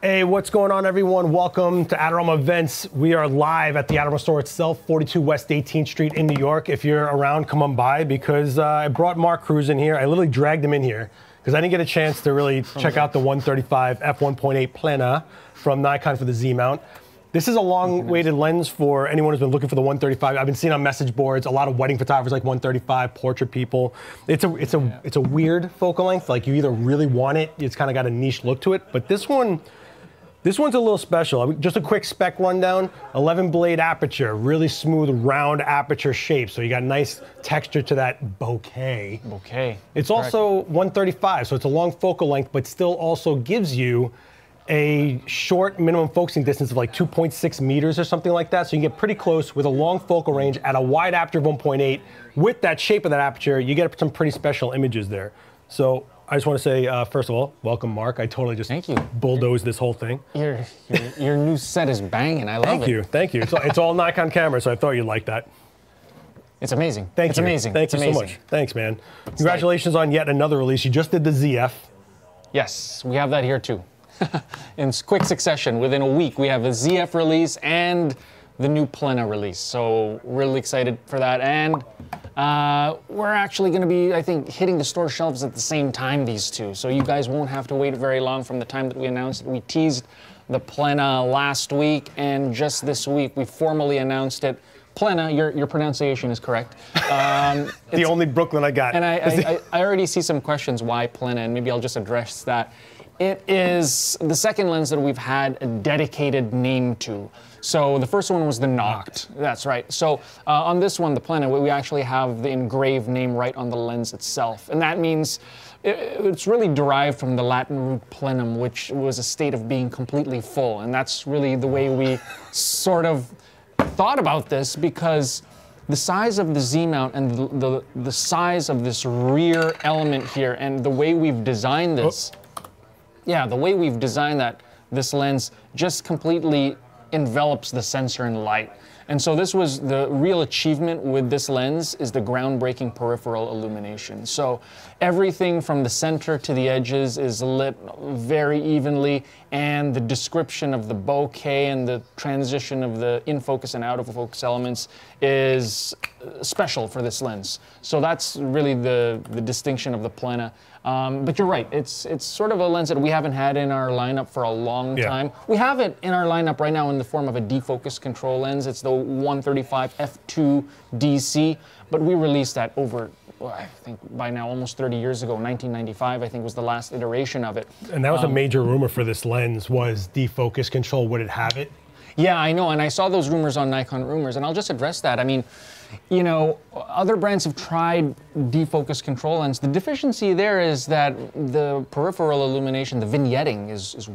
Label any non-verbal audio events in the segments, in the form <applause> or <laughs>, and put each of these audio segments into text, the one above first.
Hey, what's going on, everyone? Welcome to Adorama Events. We are live at the Adorama store itself, 42 West 18th Street in New York. If you're around, come on by because uh, I brought Mark Cruz in here. I literally dragged him in here because I didn't get a chance to really check out the 135 f1.8 Plena from Nikon for the Z mount. This is a long-weighted lens for anyone who's been looking for the 135. I've been seeing on message boards a lot of wedding photographers like 135, portrait people. It's a it's a yeah. it's a weird focal length. Like you either really want it, it's kind of got a niche look to it. But this one, this one's a little special. Just a quick spec rundown. 11 blade aperture, really smooth round aperture shape. So you got nice texture to that bouquet. Bouquet. It's Correct. also 135, so it's a long focal length, but still also gives you a short minimum focusing distance of like 2.6 meters or something like that. So you can get pretty close with a long focal range at a wide aperture of 1.8. With that shape of that aperture, you get some pretty special images there. So I just want to say, uh, first of all, welcome, Mark. I totally just Thank you. bulldozed this whole thing. Your, your, your new set is banging. I love Thank it. Thank you. Thank you. It's, it's all Nikon cameras, so I thought you'd like that. It's amazing. Thank it's you. amazing. Thank it's you amazing. so much. Thanks, man. It's Congratulations like, on yet another release. You just did the ZF. Yes, we have that here too. <laughs> in quick succession. Within a week, we have a ZF release and the new Plena release. So really excited for that. And uh, we're actually going to be, I think, hitting the store shelves at the same time, these two. So you guys won't have to wait very long from the time that we announced it. We teased the Plena last week, and just this week we formally announced it. Plena, your, your pronunciation is correct. <laughs> Um, the only Brooklyn I got. And I, <laughs> I, I, already see some questions why Plena, and maybe I'll just address that. It is the second lens that we've had a dedicated name to. So the first one was the Noct. That's right. So uh, on this one, the Plena, we actually have the engraved name right on the lens itself. And that means it's really derived from the Latin root plenum, which was a state of being completely full. And that's really the way we <laughs> sort of thought about this because the size of the Z-mount and the, the, the, size of this rear element here and the way we've designed this, oh yeah, the way we've designed that, this lens just completely envelops the sensor in light. And so this was the real achievement with this lens is the groundbreaking peripheral illumination. So everything from the center to the edges is lit very evenly and the description of the bokeh and the transition of the in focus and out of focus elements is uh, special for this lens. So that's really the, the distinction of the Plena. Um, but you're right, it's it's sort of a lens that we haven't had in our lineup for a long yeah. time. We have it in our lineup right now in the form of a defocus control lens. It's the 135 f2 DC, but we released that over well, I think by now almost 30 years ago, 1995, I think was the last iteration of it. And that was um, a major rumor for this lens was defocus control. Would it have it? Yeah, I know, and I saw those rumors on Nikon Rumors, and I'll just address that. I mean, you know, other brands have tried defocus control lens. The deficiency there is that the peripheral illumination, the vignetting, is, is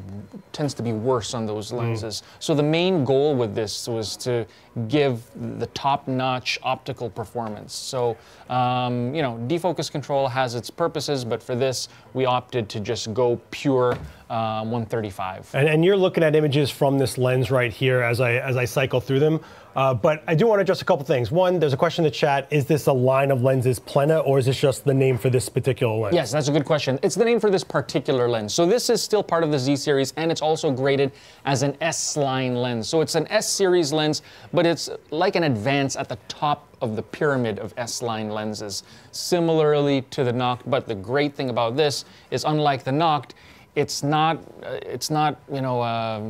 tends to be worse on those mm. lenses. Mm. So the main goal with this was to give the top-notch optical performance. So, um, you know, defocus control has its purposes, but for this, we opted to just go pure um, 135. And, and, you're looking at images from this lens right here as I as I cycle through them. Uh, but I do want to address a couple things. One, there's a question in the chat: Is this a line of lenses Plena, or is this just the name for this particular lens? Yes, that's a good question. It's the name for this particular lens. So this is still part of the Z series, and it's also graded as an S line lens. So it's an S series lens, but it's like an advance at the top of the pyramid of S-line lenses, similarly to the Noct. But the great thing about this is, unlike the Noct, it's not uh, it's not you know uh,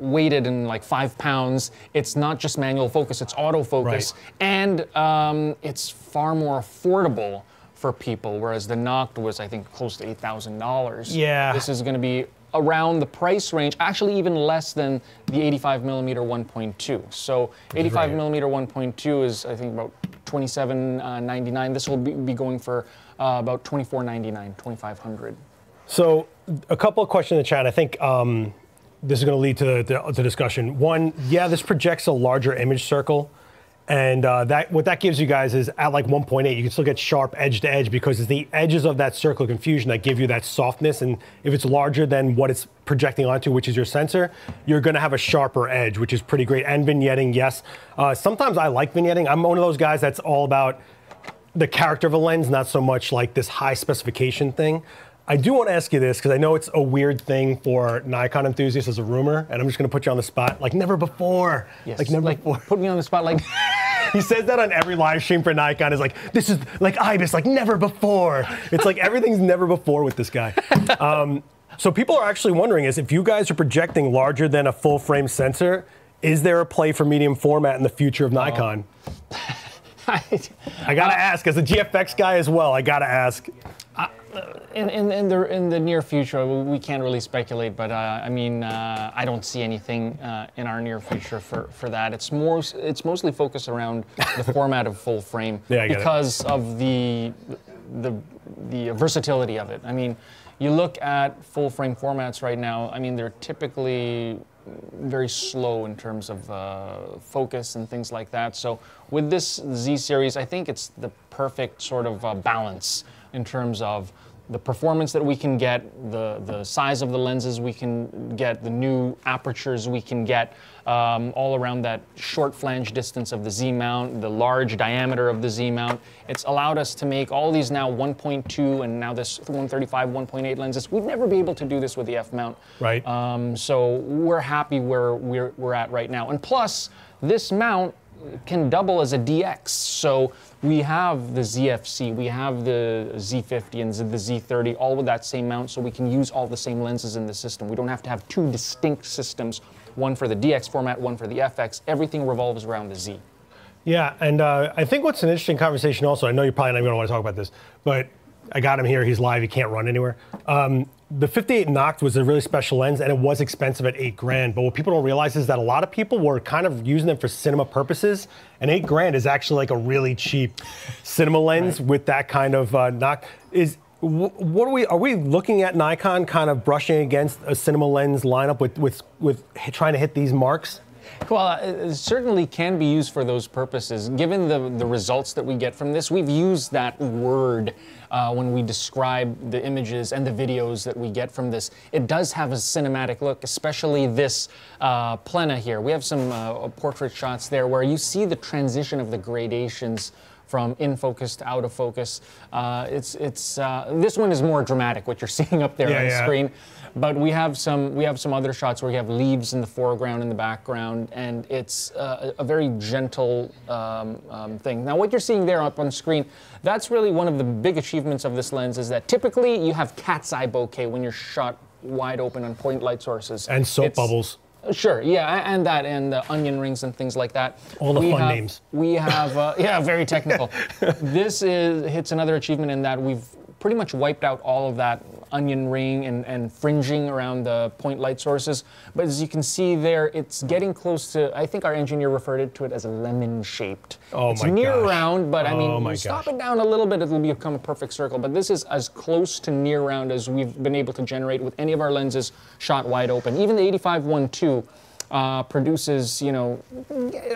weighted in like five pounds. It's not just manual focus; it's autofocus, right. and um, it's far more affordable for people. Whereas the Noct was, I think, close to eight thousand dollars. Yeah, this is going to be around the price range, actually even less than the 85 millimeter 1.2. So 85 right. millimeter 1.2 is I think about 27.99. Uh, this will be, be going for uh, about 24.99, 2500. So a couple of questions in the chat. I think um, this is going to lead to the, the, the, discussion. One, yeah, this projects a larger image circle. And uh, that what that gives you guys is at like 1.8, you can still get sharp edge to edge because it's the edges of that circle of confusion that give you that softness. And if it's larger than what it's projecting onto, which is your sensor, you're going to have a sharper edge, which is pretty great. And vignetting, yes. Uh, sometimes I like vignetting. I'm one of those guys that's all about the character of a lens, not so much like this high specification thing. I do want to ask you this because I know it's a weird thing for Nikon enthusiasts as a rumor, and I'm just going to put you on the spot, like never before, Yes. like never before. Put me on the spot. Like, <laughs> <laughs> He says that on every live stream for Nikon. Is like this is like IBIS, like never before. It's like everything's never before with this guy. <laughs> Um, so people are actually wondering is if you guys are projecting larger than a full frame sensor, is there a play for medium format in the future of Nikon? I gotta ask, as a GFX guy as well, I gotta ask. In, in, in the in the near future, we can't really speculate. But uh, I mean, uh, I don't see anything uh, in our near future for, for that. It's more it's mostly focused around the <laughs> format of full frame Yeah, get it. because of the the the versatility of it. I mean, you look at full frame formats right now. I mean, they're typically very slow in terms of uh, focus and things like that. So with this Z series, I think it's the perfect sort of uh, balance in terms of the performance that we can get, the, the size of the lenses we can get, the new apertures we can get, um, all around that short flange distance of the Z mount, the large diameter of the Z mount. It's allowed us to make all these now 1.2 and now this 135, 1.8 lenses. We'd never be able to do this with the F mount. Right. Um, so we're happy where we're, we're at right now. And plus, this mount can double as a DX. So we have the ZFC, we have the Z50 and the Z30, all with that same mount, so we can use all the same lenses in the system. We don't have to have two distinct systems, one for the DX format, one for the FX. Everything revolves around the Z. Yeah, and uh, I think what's an interesting conversation also, I know you're probably not going to want to talk about this, but I got him here. He's live. He can't run anywhere. Um, the 58 Noct was a really special lens, and it was expensive at eight grand. But what people don't realize is that a lot of people were kind of using them for cinema purposes, and eight grand is actually like a really cheap cinema lens with that kind of uh, Noct. Is what are we? Are we looking at Nikon kind of brushing against a cinema lens lineup with with with trying to hit these marks? Well, it it certainly can be used for those purposes. Given the, the results that we get from this, we've used that word uh, when we describe the images and the videos that we get from this. It does have a cinematic look, especially this uh, plena here. We have some uh, portrait shots there where you see the transition of the gradations from in focus to out of focus. Uh, it's it's uh, this one is more dramatic. What you're <laughs> seeing up there Yeah, on the yeah. screen, but we have some we have some other shots where you have leaves in the foreground and the background, and it's uh, a a very gentle um, um, thing. Now, what you're seeing there up on screen, that's really one of the big achievements of this lens. Is that typically you have cat's eye bokeh when you're shot wide open on point light sources And soap It's- bubbles. Sure, yeah, and that, and the onion rings and things like that. All the We fun have- names. We have, uh, <laughs> yeah, very technical. <laughs> this is hits another achievement in that we've pretty much wiped out all of that onion ring and, and fringing around the point light sources. But as you can see there, it's getting close to. I think our engineer referred to it as a lemon shaped. Oh it's my near gosh. round, but I mean, Oh my you stop gosh. it down a little bit, it'll become a perfect circle. But this is as close to near round as we've been able to generate with any of our lenses shot wide open. Even the 85 1.2 uh, produces, you know,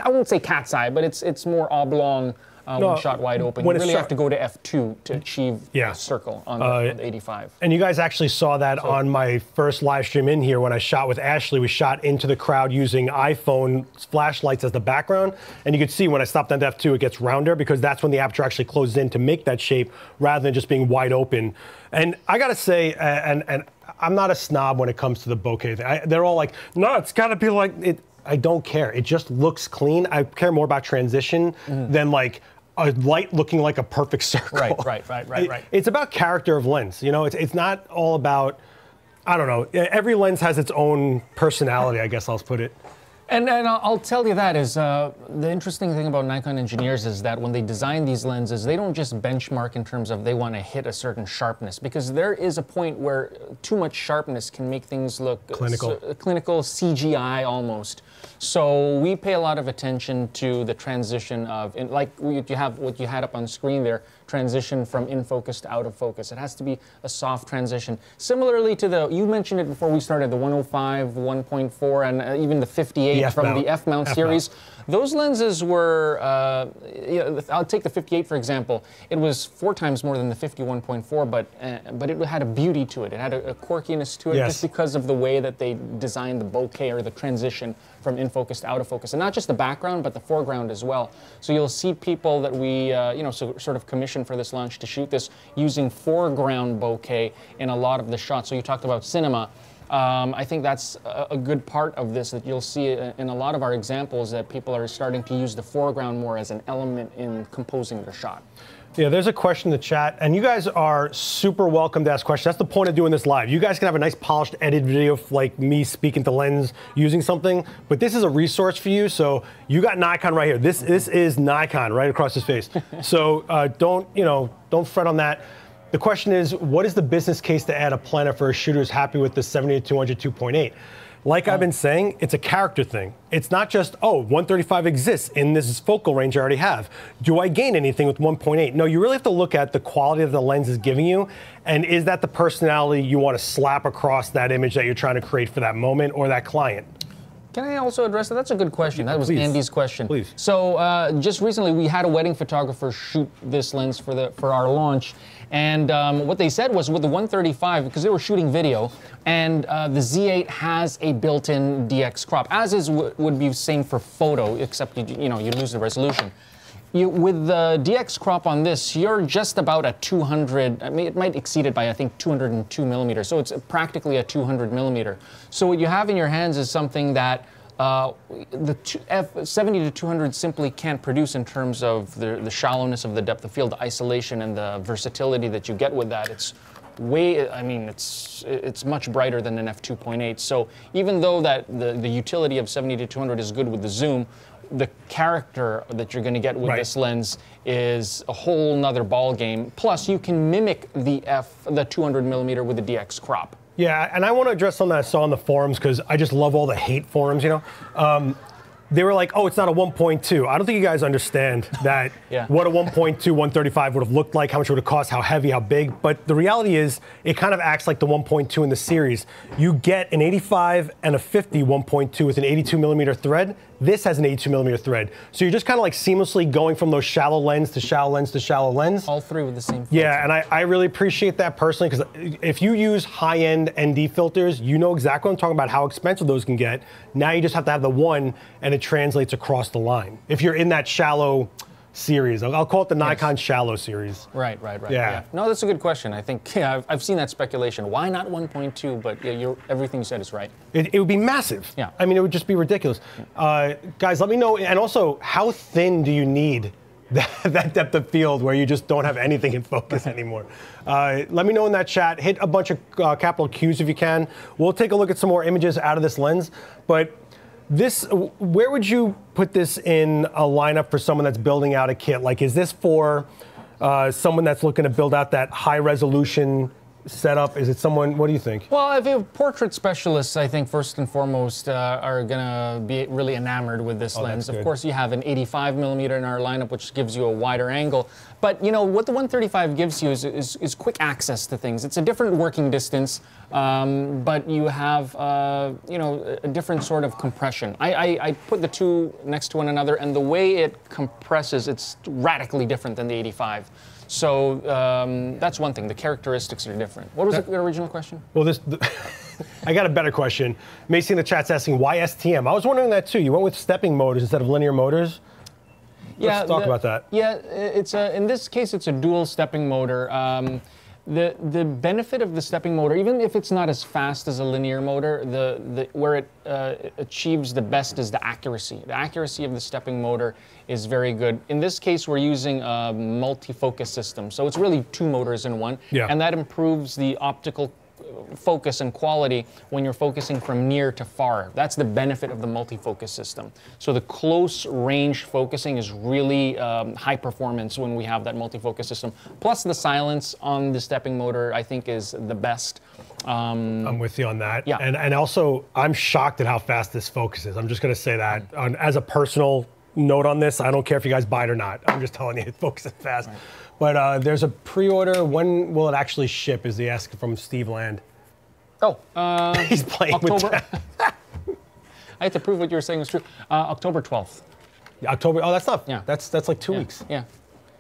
I won't say cat's eye, but it's it's more oblong uh, No, when shot wide open. when you really shot- have to go to f2 to achieve Yeah. a circle on the, Uh, on the 85. And you guys actually saw that on my first live stream in here when I shot with Ashley. We shot into the crowd using iPhone flashlights as the background. And you could see when I stopped on F2, it gets rounder because that's when the aperture actually closes in to make that shape rather than just being wide open. And I gotta say, and, and I'm not a snob when it comes to the bokeh thing. I, they're all like, no, it's gotta be like it. I don't care. It just looks clean. I care more about transition than like a light looking like a perfect <laughs> circle. Right, right, right, right, right. It's about character of lens. You know, it's, it's not all about, I don't know, every lens has its own personality, I guess I'll put it. And, and I'll tell you that is uh, the interesting thing about Nikon engineers is that when they design these lenses, they don't just benchmark in terms of they want to hit a certain sharpness because there is a point where too much sharpness can make things look Clinical. clinical CGI almost. So we pay a lot of attention to the transition of, in, like you have what you had up on screen there, transition from in focus to out of focus. It has to be a soft transition. Similarly to the, you mentioned it before we started, the 105, 1.4, and uh, even the 58. right, F from mount. the F mount F series. Those lenses were, uh, you know, I'll take the 58 for example. It was four times more than the 51.4, but uh, but it had a beauty to it. It had a, a quirkiness to it Yes. just because of the way that they designed the bokeh or the transition from in focus to out of focus, and not just the background, but the foreground as well. So you'll see people that we, uh, you know, so, sort of commissioned for this launch to shoot this using foreground bokeh in a lot of the shots. So you talked about cinema. Um, I think that's a, a good part of this that you'll see in a lot of our examples that people are starting to use the foreground more as an element in composing their shot. Yeah, there's a question in the chat, and you guys are super welcome to ask questions. That's the point of doing this live. You guys can have a nice polished edited video of like me speaking to Lens using something, but this is a resource for you. So you got Nikon right here. This this is Nikon right across his face. <laughs> so uh, don't you know don't fret on that. The question is, what is the business case to add a Plena for a shooter who's happy with the 70 to 200 2.8? Like I've been saying, it's a character thing. It's not just, oh, 135 exists in this focal range I already have. Do I gain anything with 1.8? No, you really have to look at the quality that the lens is giving you, and is that the personality you want to slap across that image that you're trying to create for that moment or that client? Can I also address that? That's a good question. That was Please. Andy's question. Please. So uh, just recently, we had a wedding photographer shoot this lens for the for our launch, and um, what they said was with the 135 because they were shooting video, and uh, the Z8 has a built-in DX crop, as is w- would be same for photo, except you, you know you lose the resolution. You, with the DX crop on this, you're just about a 200. I mean, it might exceed it by I think 202 millimeters. So it's practically a 200 millimeter. So what you have in your hands is something that uh, the two, F, 70 to 200 simply can't produce in terms of the, the shallowness of the depth of field, the isolation, and the versatility that you get with that. It's way. I mean, it's it's much brighter than an f2.8. So even though that the, the utility of 70 to 200 is good with the zoom, the character that you're going to get with Right. this lens is a whole nother ball game. Plus, you can mimic the f the 200 millimeter with the DX crop. Yeah, and I want to address something I saw in the forums because I just love all the hate forums, you know? Um, they were like, oh, it's not a 1.2. I don't think you guys understand <laughs> that Yeah. what a 1.2 135 would have looked like, how much it would have cost, how heavy, how big. But the reality is, it kind of acts like the 1.2 in the series. You get an 85 and a 50 1.2 with an 82 millimeter thread. This has an 82 millimeter thread. So you're just kind of like seamlessly going from those shallow lens to shallow lens to shallow lens. All three with the same. Yeah, and I, I really appreciate that personally because if you use high end ND filters, you know exactly what I'm talking about, how expensive those can get. Now you just have to have the one and it translates across the line. If you're in that shallow series, I'll, I'll call it the Nikon shallow series. Right, right, right. Yeah. No, that's a good question. I think yeah, I've, I've seen that speculation. Why not 1.2? But yeah, you're, everything you said is right. It, it would be massive. Yeah. I mean, it would just be ridiculous. Uh, guys, let me know. And also, how thin do you need <laughs> that, that depth of field where you just don't have anything in focus anymore? Uh, let me know in that chat. Hit a bunch of uh, capital Qs if you can. We'll take a look at some more images out of this lens. But this, where would you put this in a lineup for someone that's building out a kit? Like, is this for uh, someone that's looking to build out that high resolution setup? Is it someone? What do you think? Well, if you have portrait specialists, I think first and foremost uh, are gonna be really enamored with this lens. Of course, you have an 85 millimeter in our lineup, which gives you a wider angle. But you know what the 135 gives you is, is, is quick access to things. It's a different working distance, um, but you have uh, you know a different sort of compression. I, I, I put the two next to one another, and the way it compresses, it's radically different than the 85. So um, that's one thing. The characteristics are different. What was the original question? Well, this. <laughs> I got a better question. Macy in the chat's asking why STM. I was wondering that too. You went with stepping motors instead of linear motors. Let's talk the- about that. Yeah, it's a, in this case, it's a dual stepping motor. Um, the the benefit of the stepping motor, even if it's not as fast as a linear motor, the, the where it uh, achieves the best is the accuracy. The accuracy of the stepping motor is very good. In this case, we're using a multi-focus system, so it's really two motors in one, Yeah. and that improves the optical focus and quality when you're focusing from near to far. That's the benefit of the multi-focus system. So the close range focusing is really um, high performance when we have that multi-focus system. Plus the silence on the stepping motor, I think, is the best. Um, I'm with you on that. Yeah. And and also, I'm shocked at how fast this focuses. I'm just going to say that on, as a personal note on this. I don't care if you guys buy it or not. I'm just telling you, <laughs> it focuses fast. But uh, there's a pre-order. When will it actually ship? Is the ask from Steve Land. oh, uh, <laughs> He's playing with October. that. <laughs> I had to prove what you were saying was true. Uh, October 12th. October. Oh, that's not. Yeah. That's that's like two weeks. Yeah.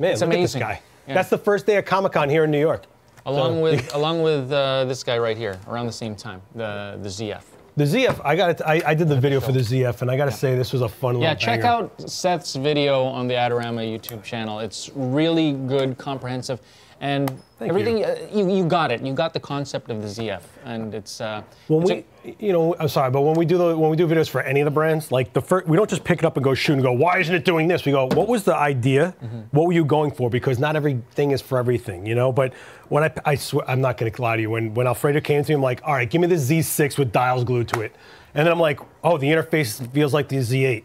Man, It's look amazing. at this guy. Yeah. That's the first day of Comic Con here in New York. Along So- with along with uh, this guy right here, around the same time, the the ZF. The ZF. I got it. I, I did the video for the ZF, and I got to say this was a fun. Yeah, check banger. out Seth's video on the Adorama YouTube channel. It's really good, comprehensive, and Thank everything. you. Uh, you you got it. You got the concept of the ZF, and it's. Uh, When it's we, you know, I'm sorry, but when we do the when we do videos for any of the brands, like the first, we don't just pick it up and go shoot and go, why isn't it doing this? We go, what was the idea? Mm-hmm. What were you going for? Because not everything is for everything, you know. But when I, I swear, I'm not going to lie to you. When when Alfredo came to me, I'm like, all right, give me the Z6 with dials glued to it, and then I'm like, oh, the interface feels like the Z8.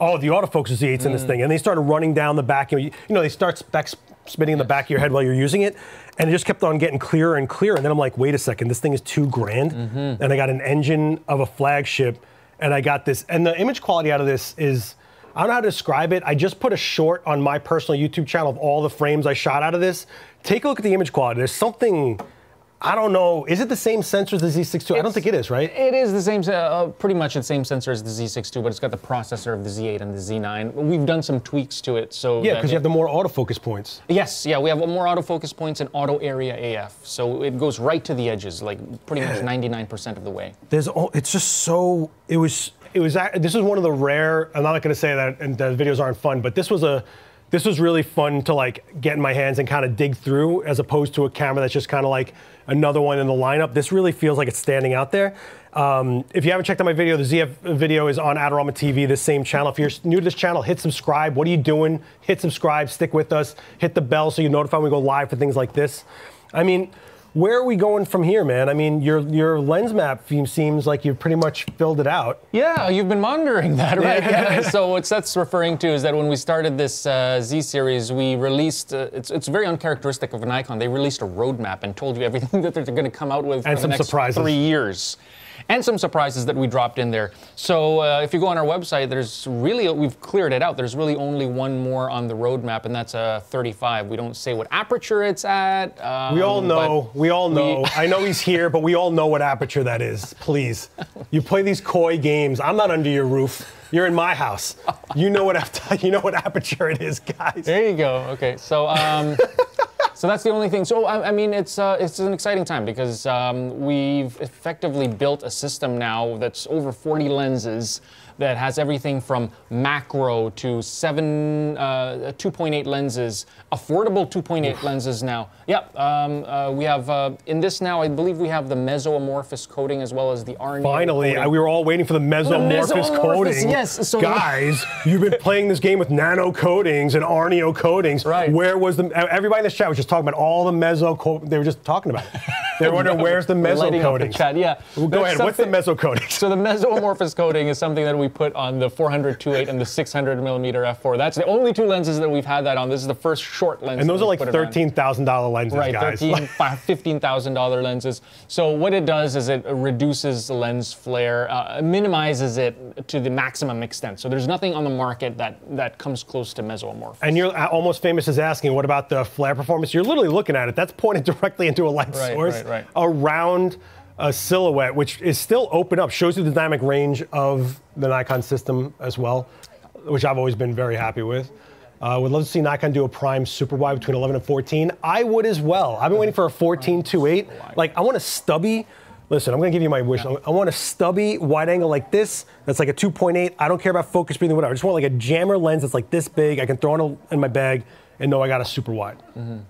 Oh, the autofocus Z8's in this Mm. thing, and they started running down the back. You know, they start spec spinning in the back of your head while you're using it, and it just kept on getting clearer and clearer. And then I'm like, wait a second, this thing is two grand, Mm-hmm. and I got an engine of a flagship, and I got this, and the image quality out of this is. I don't know how to describe it. I just put a short on my personal YouTube channel of all the frames I shot out of this. Take a look at the image quality. There's something, I don't know. Is it the same sensor as the Z6 II? I don't think it is, right? It is the same, uh, pretty much the same sensor as the Z6 II, but it's got the processor of the Z8 and the Z9. We've done some tweaks to it, so Yeah, because you have the more autofocus points. Yes, yeah, we have more autofocus points and auto area AF, so it goes right to the edges, like pretty much 99% of the way. there's all it's just so it was it was this was one of the rare i'm not going to say that and the videos aren't fun but this was a this was really fun to like get in my hands and kind of dig through as opposed to a camera that's just kind of like another one in the lineup. This really feels like it's standing out there. Um, if you haven't checked out my video the zf video is on adorama tv this same channel. If you're new to this channel hit subscribe. What are you doing? Hit subscribe stick with us hit the bell so you're notified when we go live for things like this. I mean where are we going from here, man? I mean, your your lens map seems like you've pretty much filled it out. Yeah, you've been monitoring that, right? Yeah. <laughs> <laughs> so what Seth's referring to is that when we started this uh, Z series, we released. Uh, it's it's very uncharacteristic of a Nikon. They released a roadmap and told you everything <laughs> that they're going to come out with And for some the next surprises. three years. And some surprises that we dropped in there. So uh, if you go on our website, there's really we've cleared it out. There's really only one more on the roadmap, and that's a 35. We don't say what aperture it's at. Um, We all know. We all know. we- I know he's here, but we all know what aperture that is. Please, you play these coy games. I'm not under your roof. You're in my house. You know what <laughs> you know what aperture it is, guys. There you go. Okay, so um, <laughs> so that's the only thing. So I, I mean, it's uh, it's an exciting time because um, we've effectively built a system now that's over 40 lenses that has everything from macro to seven uh, 2.8 lenses, affordable 2.8 lenses now. Yep, um, uh, we have uh, in this now. I believe we have the Meso Amorphous coating as well as the Arneo. Finally. I- we were all waiting for the mesomorphous, coating. yes, so- guys, <laughs> you've been playing this game with nano coatings and Arneo coatings. Right. Where was the? Everybody in this chat was just talking about all the meso. Co- they were just talking about it. They were wondering where's the meso Lighting up chat, yeah. Well, go ahead. What's the something- meso coatings? So the mesomorphous coating is something that we put on the 400 2.8 and the 600 millimeter f4. That's the only two lenses that we've had that on. This is the first short lens. And those are like put it on. thirteen thousand dollar lenses, Right, guys. 13, <laughs> fi- $15,000 lenses. So what it does is it reduces the lens flare, uh, minimizes it to the maximum extent. So there's nothing on the market that, that comes close to mesomorphous. And you're uh, almost famous as asking, what about the flare performance? You're literally looking at it. That's pointed <laughs> directly into a light Right, source right, right. around a silhouette, which is still open up, shows you the dynamic range of the Nikon system as well, which I've always been very happy with. Uh, would love to see Nikon do a prime super wide between 11 and 14. I would as well. I've been waiting for a 14 to 8. Like, I want a stubby. Listen, I'm gonna give you my wish. I want a stubby wide angle like this. That's like a 2.8. I don't care about focus breathing, whatever. I just want like a jammer lens that's like this big. I can throw it in my bag and know I got a super wide. with, the-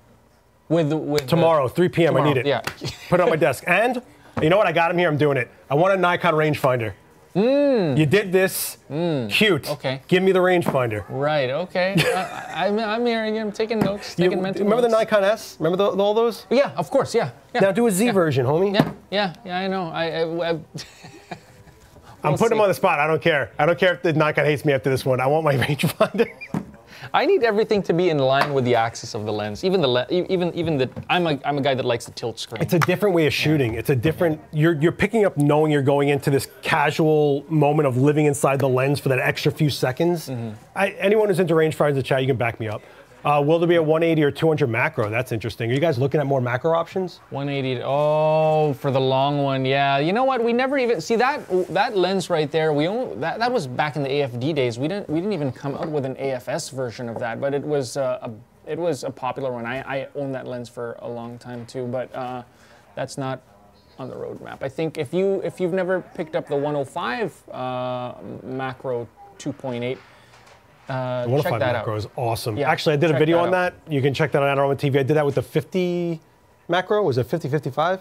with the- Tomorrow, 3 p.m. I need it. yeah. Put it on my desk. <laughs> And you know what? I got him here. I'm doing it. I want a Nikon rangefinder. You did this. Cute. Hmm. Okay. Give me the rangefinder. Right, okay. <laughs> I, I'm, I'm hearing you. I'm taking notes, You- taking mental remember the. Nikon S? Remember the, all those? Yeah, of course, yeah. yeah. Now do a Z yeah. version, homie. Yeah, yeah, yeah, I know. I, I, I <laughs> I'm We'll putting him on the spot. I don't care. I don't care if the Nikon hates me after this one. I want my rangefinder. I need everything to be in line with the axis of the lens. Even the le- even even the I'm a I'm a guy that likes the tilt screen. It's a different way of shooting. It's a different. You're you're picking up knowing you're going into this casual moment of living inside the lens for that extra few seconds. Mm-hmm. I, anyone who's into rangefinders in the chat, you can back me up. Uh, will there be a 180 or 200 macro? That's interesting. Are you guys looking at more macro options? 180. Oh, for the long one, yeah. You know what? We never even see that that lens right there. We only, that that was back in the AFD days. We didn't we didn't even come out with an AFS version of that, but it was uh, a it was a popular one. I, I owned that lens for a long time too, but uh, that's not on the roadmap. I think if you if you've never picked up the 105 uh, macro 2.8. Uh, The 105 macro out. is awesome. Yeah, Actually, I did a video that on out. that. You can check that out on TV. I did that with the 50 macro. Was it 50, 55?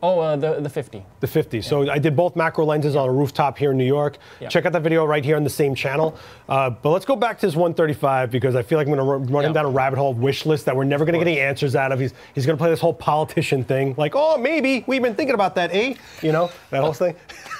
Oh, uh, the the 50. The 50. So I did both macro lenses on a rooftop here in New York. Yeah. Check out that video right here on the same channel. Uh, but let's go back to this 135 because I feel like I'm going to run him down a rabbit hole of wish list that we're never going to get any answers out of. He's, he's going to play this whole politician thing, like, oh, maybe we've been thinking about that, eh? You know, that whole thing. <laughs>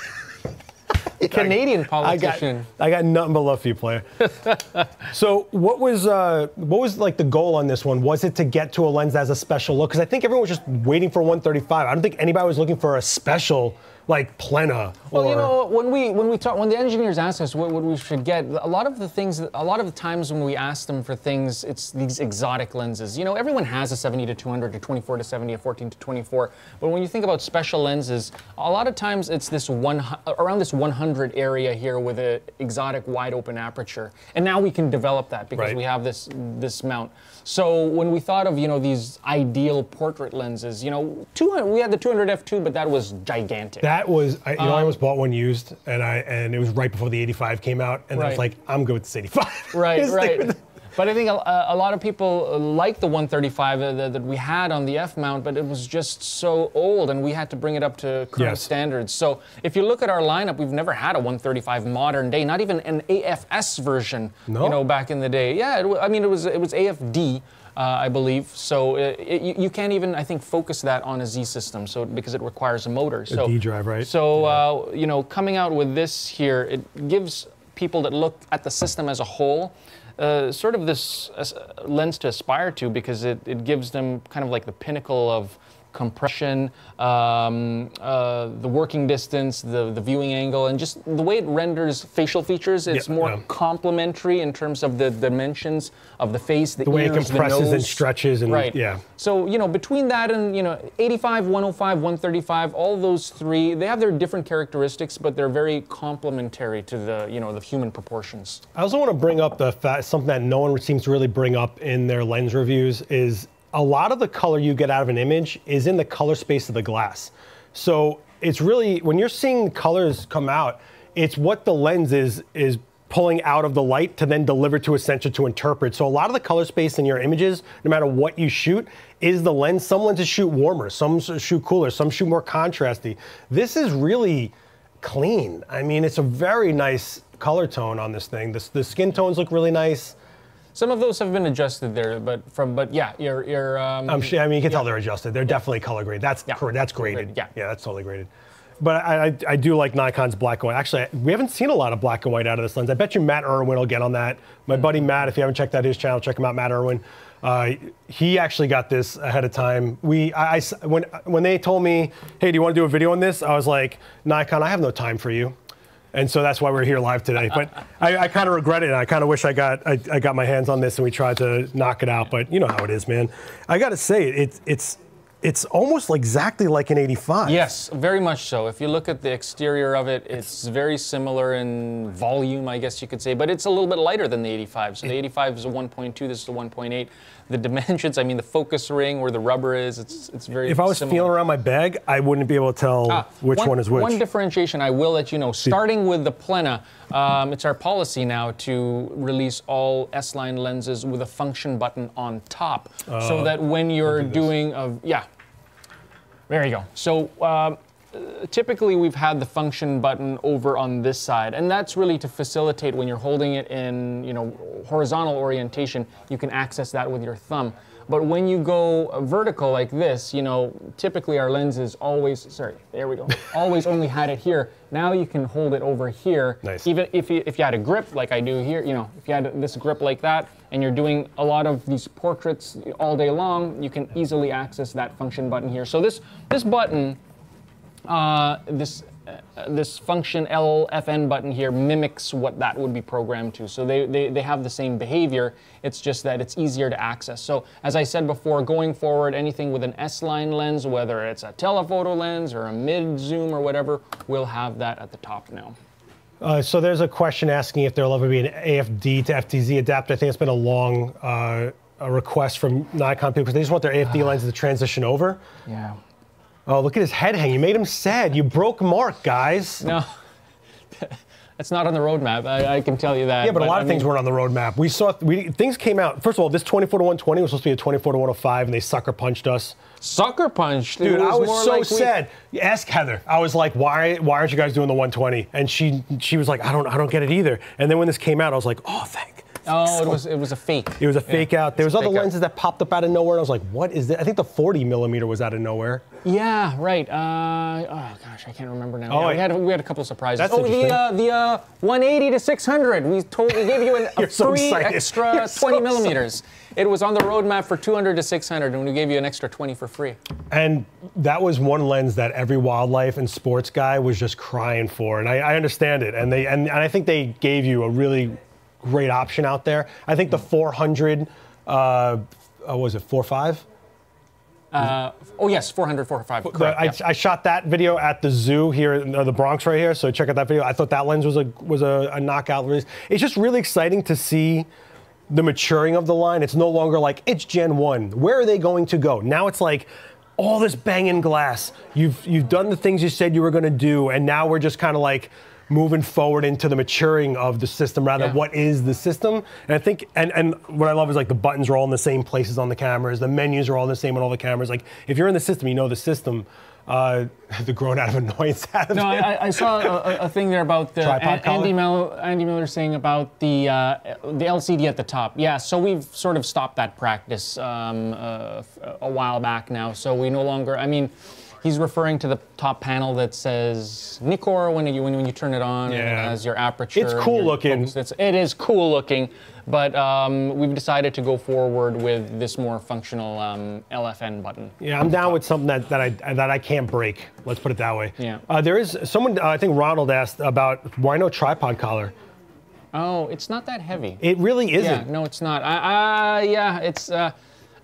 Canadian I got, politician. I got nothing but love for you, player. <laughs> so, what was uh, what was like the goal on this one? Was it to get to a lens that has a special look? Because I think everyone was just waiting for 135. I don't think anybody was looking for a special like plena. Well, or, you know, when we when we talk, when the engineers ask us what, what we should get, a lot of the things, a lot of the times when we ask them for things, it's these exotic lenses. You know, everyone has a 70 to 200, a 24 to 70, a 14 to 24. But when you think about special lenses, a lot of times it's this one around this 100 area here with a exotic wide open aperture. And now we can develop that because Right. we have this this mount. So when we thought of you know these ideal portrait lenses, you know, 200, we had the 200 f2, but that was gigantic. That was, I, you know, I Um, almost bought one used, and I and it was right before the 85 came out, and I was like, I'm good with this 85. <laughs> Right, right. But I think a, a lot of people uh, like the 135 that, that- that we had on the F mount, but it was just so old, and we had to bring it up to current Yes. standards. So if you look at our lineup, we've never had a 135 modern day, not even an AFS version. No? You know, back in the day. Yeah, it, I mean, it was it was AFD. Uh, I believe so. It, it, you- can't even, I think, focus that on a Z system. So because it requires a motor. So D drive, right? So uh, you know, coming out with this here, it gives people that look at the system as a whole. Uh, sort of this uh, lens to aspire to because it, it gives them kind of like the pinnacle of compression, um, uh, the working distance, the, the viewing angle, and just the way it renders facial features. It's Yeah, more yeah. complementary in terms of the dimensions of the face, the, The way it ears, compresses and stretches and- right. yeah. So, you know, between that and, you know, 85, 105, 135, all those three, they have their different characteristics, but they're very complementary to the, you know, the human proportions. I also want to bring up the fact something that no one seems to really bring up in their lens reviews is a lot of the color you get out of an image is in the color space of the glass. So it's really when you're seeing colors come out, it's what the lens is is pulling out of the light to then deliver to a sensor to interpret. So a lot of the color space in your images, no matter what you shoot, is the lens. Some lenses shoot warmer, some shoot cooler, some shoot more contrasty. This is really clean. I mean, it's a very nice color tone on this thing. The, the skin tones look really nice. Some of those have been adjusted there, but from, but yeah, you're, you're, um, I'm sure, I mean, you can tell they're adjusted. They're definitely color graded. That's Yeah. That's graded. Yeah. yeah, that's totally graded. But I, I, I do like Nikon's black and white. Actually, we haven't seen a lot of black and white out of this lens. I bet you Matt Irwin will get on that. My Hmm. buddy Matt, if you haven't checked out his channel, check him out, Matt Irwin. Uh, he actually got this ahead of time. We, I, I, when when they told me, hey, do you want to do a video on this? I was like, Nikon, I have no time for you. And so that's why we're here live today. But I, I kind of regret it. I kind of wish I got I, I got my hands on this and we tried to knock it out. But you know how it is, man. I got to say, it's it's it's almost exactly like an 85. Yes, very much so. If you look at the exterior of it, it's very similar in volume, I guess you could say, but it's a little bit lighter than the 85. So the 85 is a 1.2, this is a 1.8. The dimensions, I mean, the focus ring where the rubber is, it's it's very. If I was similar. feeling around my bag, I wouldn't be able to tell Ah, which one, is which. One differentiation I will let you know, starting with the Plena, um, it's our policy now to release all S-line lenses with a function button on top, so that when you're doing a yeah, there you go. So. Um, typically we've had the function button over on this side and that's really to facilitate when you're holding it in you know horizontal orientation you can access that with your thumb. But when you go vertical like this you know typically our lens is always sorry there we go <laughs> always only had it here. Now you can hold it over here. Nice. even if you, if you had a grip like I do here you know if you had this grip like that and you're doing a lot of these portraits all day long you can easily access that function button here. So this this button uh, this uh, this function LFN button here mimics what that would be programmed to. So they, they, they have the same behavior. It's just that it's easier to access. So as I said before, going forward, anything with an S-line lens, whether it's a telephoto lens or a mid zoom or whatever, we'll have that at the top now. Uh, so there's a question asking if there'll ever be an AFD to FTZ adapter. I think it's been a long uh, a request from Nikon people because they just want their AFD lenses to transition over. Yeah. Oh, look at his head hang. You made him sad. You broke Mark, guys. No. <laughs> It's not on the roadmap. I, I, can tell you that. Yeah, but, but a lot I of things weren't on the roadmap. We saw we, things came out. First of all, this 24 to 120 was supposed to be a 24 to 105, and they sucker punched us. Sucker punched, dude. was I was so like sad. We... Ask Heather. I was like, why why aren't you guys doing the 120? And she she was like, I don't I don't get it either. And then when this came out, I was like, oh, thank Oh, it was it was a fake. It was a fake yeah, out. There was other lenses out. that popped up out of nowhere. And I was like, what is that? I think the 40 millimeter was out of nowhere. Yeah, right. Uh, oh gosh, I can't remember now. Oh, yeah, we had we had a couple of surprises. That's oh, the uh, the uh, 180 to 600. We told we gave you an, <laughs> a free excited. extra <laughs> You're 20 so millimeters. It was on the roadmap for 200 to 600, and we gave you an extra 20 for free. And that was one lens that every wildlife and sports guy was just crying for, and I, I understand it. And they and, and I think they gave you a really great option out there. I think the 400, uh, uh, was it 4.5? Uh, oh yes, 400, 4.5. Correct, I, yeah. I, shot that video at the zoo here in the Bronx right here. So check out that video. I thought that lens was a was a, a knockout release. It's just really exciting to see the maturing of the line. It's no longer like it's Gen One. Where are they going to go? Now it's like all this banging glass. You've you've done the things you said you were going to do, and now we're just kind of like moving forward into the maturing of the system rather yeah. what is the system and i think and, and what i love is like the buttons are all in the same places on the cameras the menus are all the same on all the cameras like if you're in the system you know the system uh, <laughs> the grown out of annoyance <laughs> out of no, I, I, saw a, a, thing there about the Andy, Mel, Andy Miller saying about the uh, the LCD at the top. Yeah, so we've sort of stopped that practice um, uh, a while back now. So we no longer. I mean, He's referring to the top panel that says Nikkor when you when, when you turn it on yeah. has your aperture. It's cool looking. It's, it is cool looking, but um, we've decided to go forward with this more functional um, LFN button. Yeah, I'm down with something that, that I that I can't break. Let's put it that way. Yeah. Uh, there is someone uh, I think Ronald asked about why no tripod collar. Oh, it's not that heavy. It really isn't. Yeah, no, it's not. Uh, yeah, it's. Uh,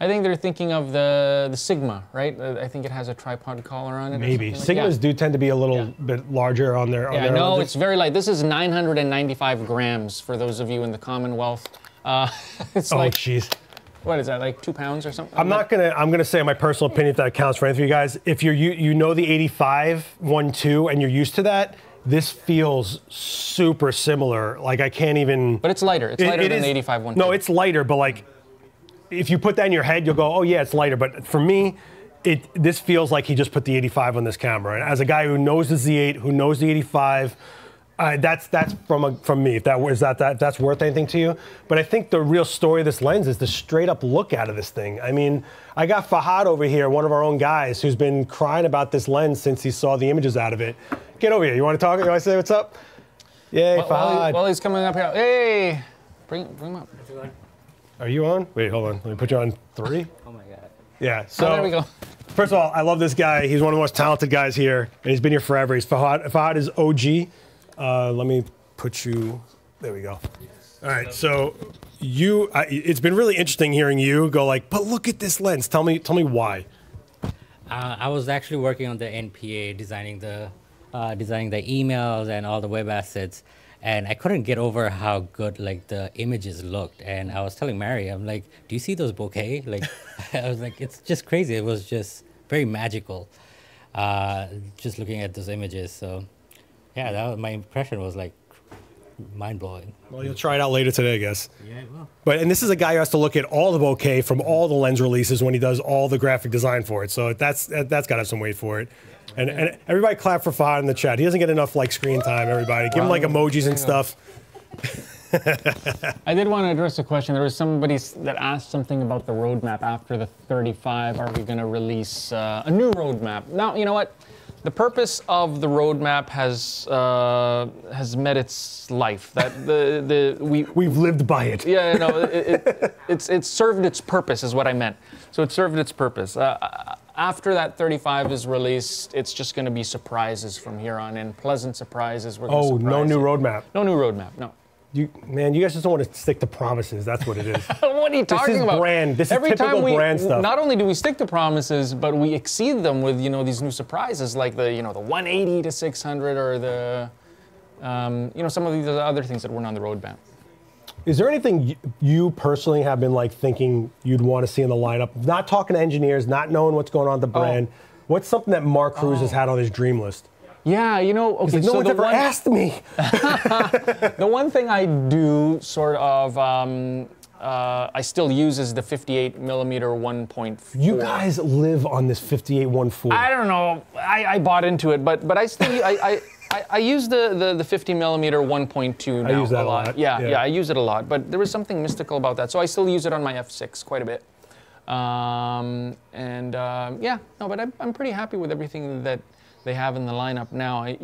I think they're thinking of the the Sigma, right? Uh, I think it has a tripod collar on it. Maybe Sigmas do tend to be a little yeah. bit larger on their. On yeah, their no, it's very light. This is 995 grams for those of you in the Commonwealth. Uh, <laughs> it's oh, like, jeez. What is that? Like two pounds or something? I'm not gonna. I'm gonna say my personal opinion if that counts for anything you guys. If you're you you know the 85 one two and you're used to that, this feels super similar. Like I can't even. But it's lighter. It's lighter it, it than is, the 85 one. No, it's lighter, but like if you put that in your head, you'll go, oh yeah, it's lighter. But for me, it this feels like he just put the 85 on this camera. And as a guy who knows the Z8, who knows the 85, uh, that's that's from a, from me. If that was that, that that's worth anything to you, but I think the real story of this lens is the straight up look out of this thing. I mean, I got Fahad over here, one of our own guys, who's been crying about this lens since he saw the images out of it. Get over here. You want to talk? You want to say what's up? Yay, well, Fahad. While, he, while he's coming up here, hey, bring bring him up. Are you on? Wait, hold on. Let me put you on three. oh my god. Yeah. So oh, there we go. First of all, I love this guy. He's one of the most talented guys here, and he's been here forever. He's Fahad. Fahad is OG. Uh, let me put you. There we go. All right. So you, I, it's been really interesting hearing you go like, but look at this lens. Tell me, tell me why. Uh, I was actually working on the NPA, designing the, uh, designing the emails and all the web assets and I couldn't get over how good like the images looked. And I was telling Mary, I'm like, "Do you see those bokeh?" <laughs> Like, <laughs> I was like, "It's just crazy." It was just very magical, uh, just looking at those images. So, yeah, that was, my impression was like mind blowing. Well, you'll try it out later today, I guess. Yeah, I will. But and this is a guy who has to look at all the bokeh from all the lens releases when he does all the graphic design for it. So that's that's got to have some weight for it. And, and everybody clap for Fahad in the chat. He doesn't get enough like screen time. Everybody, give him like emojis and stuff. I did want to address a question. There was somebody that asked something about the roadmap after the 35. Are we going to release uh, a new roadmap? Now, you know what? The purpose of the roadmap has uh, has met its life. That the the we <laughs> we've lived by it. Yeah, no, it, it, it's it's served its purpose, is what I meant. So it served its purpose. Uh, after that 35 is released, it's just going to be surprises from here on in. Pleasant surprises. We're Oh, no new you. roadmap. No new roadmap. No. You, man, you guys just don't want to stick to promises. That's what it is. <laughs> what are you talking this is about? brand. This is typical time we, brand stuff. Not only do we stick to promises, but we exceed them with you know these new surprises like the you know the 180 to 600 or the um, you know some of these other things that weren't on the roadmap. Is there anything you, personally have been like thinking you'd want to see in the lineup? Not talking to engineers, not knowing what's going on with the brand. What's something that Mark Cruz has had on his dream list? Yeah, you know, okay, Like, no so one's ever one, asked me. <laughs> the one thing I do sort of um, uh, I still use is the 58 millimeter 1.4. You guys live on this 5814. I don't know. I, I bought into it, but but I still I, I, I, use the, the, the 50 millimeter 1.2 now I use that a lot. lot, Yeah, yeah. yeah, I use it a lot. But there was something mystical about that, so I still use it on my F6 quite a bit. Um, and um, yeah, no, but I'm, I'm pretty happy with everything that they have in the lineup now. I,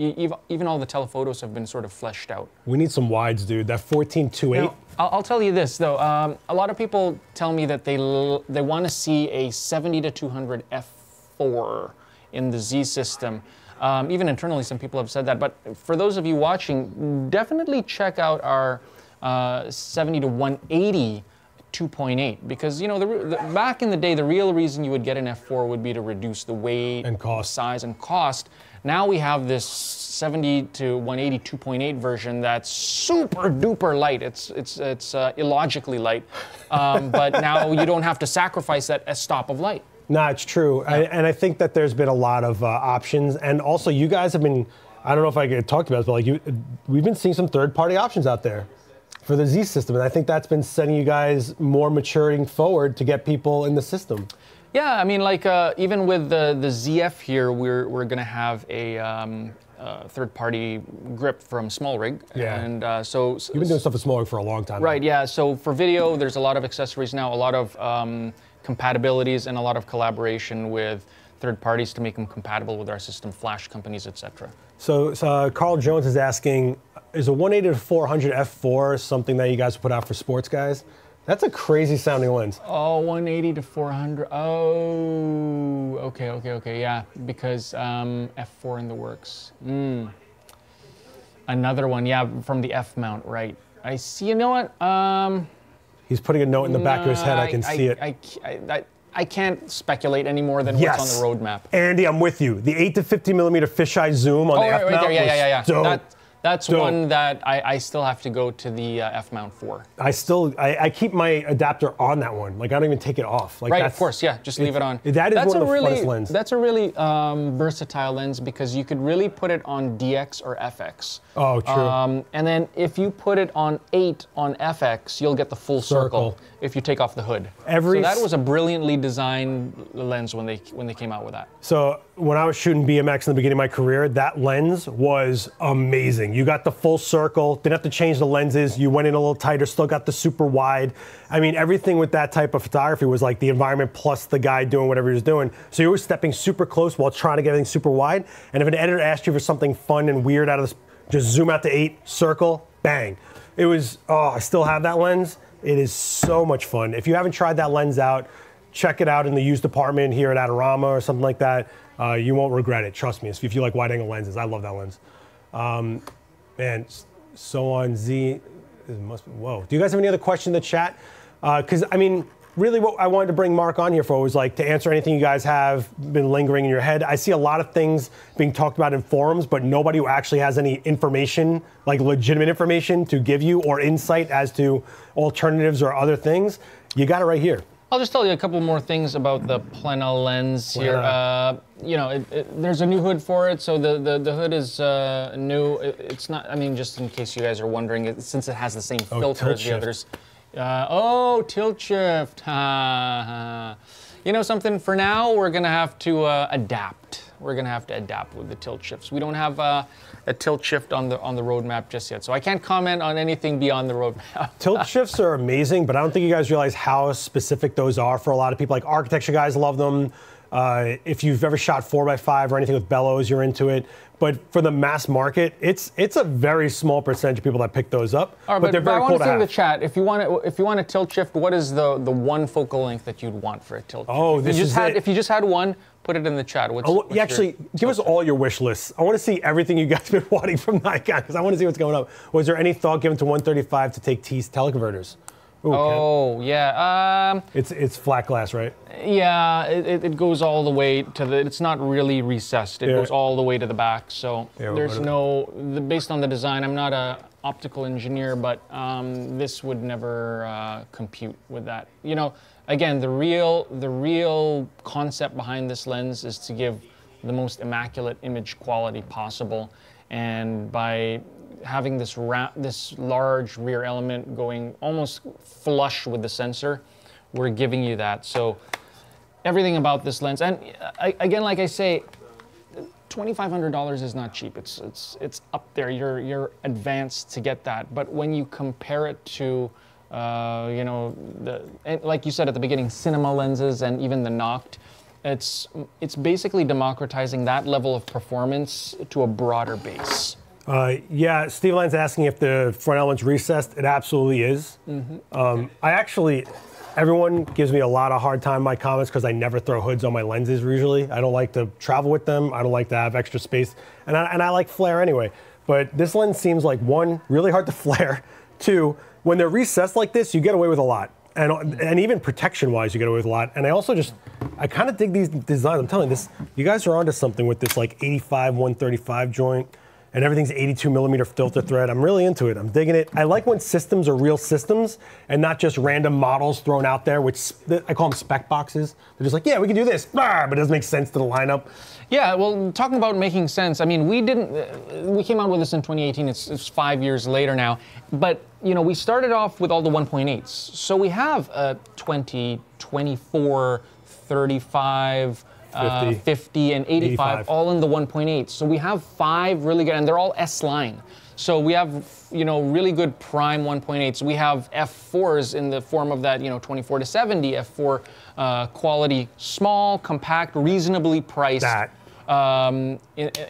even all the telephotos have been sort of fleshed out. we need some wides, dude. That 1428. Now, I'll, I'll tell you this though. Um, a lot of people tell me that they l- they want to see a 70 to 200 f4 in the Z system. Um, even internally, some people have said that. But for those of you watching, definitely check out our uh, 70 to 180 2.8 because you know the, the, back in the day the real reason you would get an f4 would be to reduce the weight And cost. size and cost. Now we have this 70 to 180 2.8 version that's super duper light. It's it's it's uh, illogically light. Um, <laughs> but now you don't have to sacrifice that a stop of light. No, it's true, I, and I think that there's been a lot of uh, options, and also you guys have been. I don't know if I could talk about this, but like you, we've been seeing some third-party options out there for the Z system, and I think that's been setting you guys more maturing forward to get people in the system. Yeah, I mean, like uh, even with the the ZF here, we're we're gonna have a um, uh, third-party grip from SmallRig, Yeah. and uh, so You've been doing stuff with SmallRig for a long time. Right, yeah. So for video, there's a lot of accessories now, a lot of um, compatibilities, and a lot of collaboration with third parties to make them compatible with our system, flash companies, etc. So, so uh, Carl Jones is asking, is a 180 to 400 f4 something that you guys put out for sports guys? That's a crazy sounding lens. Oh, 180 to 400. Oh, okay, okay, okay. Yeah, because um, F4 in the works. Mm. Another one, yeah, from the F mount, right? I see. You know what? Um, He's putting a note in the back of his head. I, can see it. I, I, I, I can't speculate any more than yes. what's on the roadmap. Andy, I'm with you. The 8 to 50 millimeter fisheye zoom on Oh, the right, F mount there. Yeah, was yeah, yeah, yeah. dope. That, that's Dope. one that I, I still have to go to the uh, F mount for. I still, I, I keep my adapter on that one. Like I don't even take it off. Like Right, of course, yeah. Just leave it on. that is that's one of a the really, lenses. That's a really um, versatile lens because you could really put it on DX or FX. Oh, true. Um, and then if you put it on 8 on FX, you'll get the full circle, Circle. If you take off the hood. Every so that was a brilliantly designed lens when they when they came out with that. So when I was shooting BMX in the beginning of my career, that lens was amazing. You got the full circle, didn't have to change the lenses. You went in a little tighter, still got the super wide. I mean, everything with that type of photography was like the environment plus the guy doing whatever he was doing. So you were stepping super close while trying to get everything super wide. And if an editor asked you for something fun and weird out of this, just zoom out to eight, circle, bang. It was, oh, I still have that lens. It is so much fun. If you haven't tried that lens out, check it out in the used department here at Adorama or something like that. Uh, you won't regret it. Trust me. If you like wide angle lenses, I love that lens. Um, man, so on Z, must be, whoa. Do you guys have any other questions in the chat? Because I mean, really, what I wanted to bring Mark on here for was like to answer anything you guys have been lingering in your head. I see a lot of things being talked about in forums, but nobody who actually has any information, like legitimate information, to give you or insight as to alternatives or other things. You got it right here. I'll just tell you a couple more things about the Plena lens here. Plena. Uh, you know, it, it, there's a new hood for it, so the, the, the hood is uh, new. It, it's not, I mean, just in case you guys are wondering, since it has the same filter tilt as the others. Uh, oh, tilt shift. You know something, for now, we're to have to uh, adapt. We're to have to adapt with the tilt shifts. We don't have uh, a tilt shift on the, on the roadmap just yet, so I can't comment on anything beyond the roadmap. <laughs> Tilt shifts are amazing, but I don't think you guys realize how specific those are for a lot of people. Like architecture guys love them. Uh, if you've ever shot 4x5 or anything with bellows, you're into it. But for the mass market, it's it's a very small percentage of people that pick those up. All right, but, they're but I want cool to see in the chat if you want to if you want a tilt shift, what is the the one focal length that you'd want for a tilt? Oh, shift? If this is had it. if you just had one, put it in the chat. What's, wa- what's you actually give us all your wish lists. I want to see everything you guys have <laughs> been wanting from Nikon because I want to see what's going up. Was there any thought given to 135 to take T's teleconverters? Ooh, Ken. Oh yeah, um, It's it's flat glass, right? yeah. It, it- goes all the way to the. It's not really recessed. It Yeah. goes all the way to the back. So Yeah, there's no. The, based on the design, I'm not a optical engineer, but um, this would never uh, compute with that. You know, again, the real the real concept behind this lens is to give the most immaculate image quality possible, and by having this this large rear element going almost flush with the sensor, we're giving you that. So everything about this lens, and uh, I, again, like I say, twenty-five hundred dollars is not cheap. It's it's it's up there. You're you're advanced to get that. But when you compare it to, uh, you know, the like you said at the beginning, cinema lenses and even the Noct, it's it's basically democratizing that level of performance to a broader base. Uh, yeah, Steve Lyne's asking if the front element's recessed. It absolutely is. Um, I actually, everyone gives me a lot of hard time in my comments because I never throw hoods on my lenses usually. I don't like to travel with them. I don't like to have extra space. And I, and I like flare anyway. But this lens seems like one, really hard to <laughs> flare. Two, when they're recessed like this, you get away with a lot. And, and even protection wise, you get away with a lot. And I also just, I kind of dig these designs. I'm telling you this, you guys are onto something with this like 85, 135 joint and everything's 82 millimeter filter thread. I'm really into it. I'm digging it. I like when systems are real systems and not just random models thrown out there, which I call them spec boxes. They're just like, yeah, we can do this, but it doesn't make sense to the lineup. Yeah, well, talking about making sense. I mean, we didn't. Uh, we came out with this in 2018. It's, it's five years later now, but you know, we started off with all the 1.8s. So we have a 20, 24, 35. Uh, 50. 50 and 85, 85. all in the 1.8. So we have five really good, and they're all S line. So we have, you know, really good prime 1.8s. We have F4s in the form of that, you know, 24 to 70 F4 uh, quality, small, compact, reasonably priced That. um,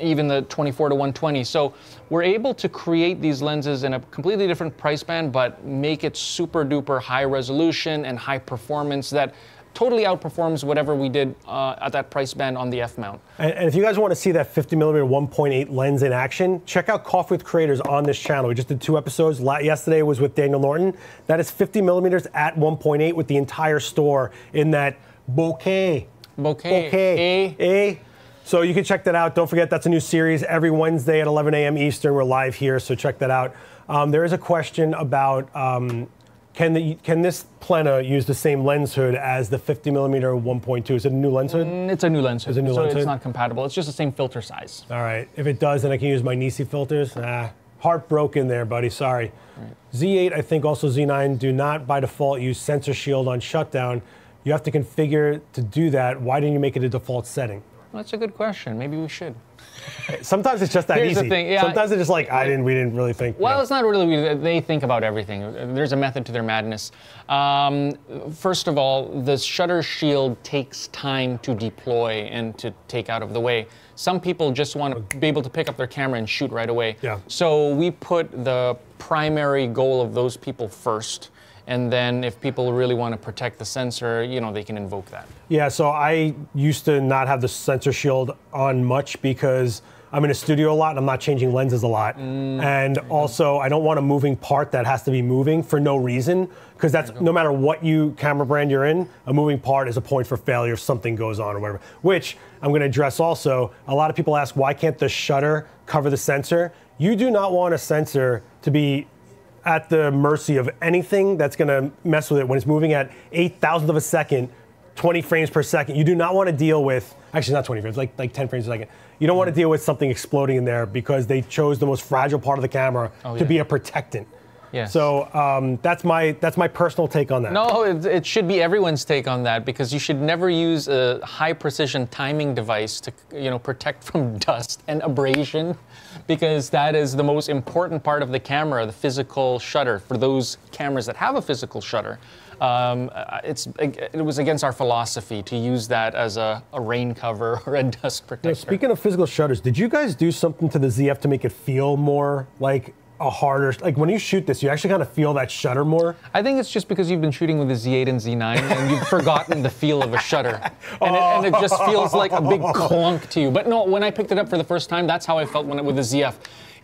even the 24 to 120. So we're able to create these lenses in a completely different price band, but make it super duper high resolution and high performance that totally outperforms whatever we did uh, at that price band on the F mount. And, and if you guys want to see that 50 millimeter 1.8 lens in action, check out Coffee with Creators on this channel. We just did two episodes. La- Yesterday was with Daniel Norton. That is 50 millimeters at 1.8 with the entire store in that bouquet. Bouquet. Okay. Eh? Eh? So you can check that out. Don't forget that's a new series every Wednesday at 11 a.m. Eastern. We're live here, so check that out. Um, there is a question about um, can the can this Plena use the same lens hood as the 50 millimeter 1.2? Is it a new lens hood? It's a new lens hood, It's a new so lens it's hood? not compatible. It's just the same filter size. All right. If it does, then I can use my Nisi filters. Ah, heartbroken there, buddy. Sorry. Z8, I think also Z9 do not by default use sensor shield on shutdown. You have to configure to do that. Why didn't you make it a default setting? Well, that's a good question. Maybe we should. Sometimes it's just that Here's the easy. thing, yeah. Sometimes it's just like I didn't. We didn't really think. you Well, know. it's not really. They think about everything. There's a method to their madness. Um, first of all, the shutter shield takes time to deploy and to take out of the way. Some people just want to be able to pick up their camera and shoot right away. Yeah. So we put the primary goal of those people first, and then if people really want to protect the sensor, you know, they can invoke that. Yeah, so I used to not have the sensor shield on much because I'm in a studio a lot and I'm not changing lenses a lot. Mm. And also, I don't want a moving part that has to be moving for no reason because that's no matter what you camera brand you're in, a moving part is a point for failure if something goes on or whatever. Which I'm going to address also. A lot of people ask why can't the shutter cover the sensor? You do not want a sensor to be at the mercy of anything that's going to mess with it when it's moving at eight thousandth of a second, 20 frames per second. You do not want to deal with actually not 20 frames, like like 10 frames a second. You don't want to mm. deal with something exploding in there because they chose the most fragile part of the camera oh, to yeah. be a protectant. Yes. So um, that's my that's my personal take on that. No, it, it should be everyone's take on that because you should never use a high precision timing device to, you know, protect <laughs> from dust and abrasion, because that is the most important part of the camera, the physical shutter. For those cameras that have a physical shutter, um, uh, it's it was against our philosophy to use that as a, a rain cover <laughs> or a dust protector. Speaking of physical shutters, did you guys do something to the ZF to make it feel more like a harder like when you shoot this, you actually kind of feel that shutter more. I think it's just because you've been shooting with the Z8 and Z9 and you've <laughs> forgotten the feel of a shutter. And, it, and it just feels like a big oh. clunk to you. But no, when I picked it up for the first time, that's how I felt when it, with the ZF.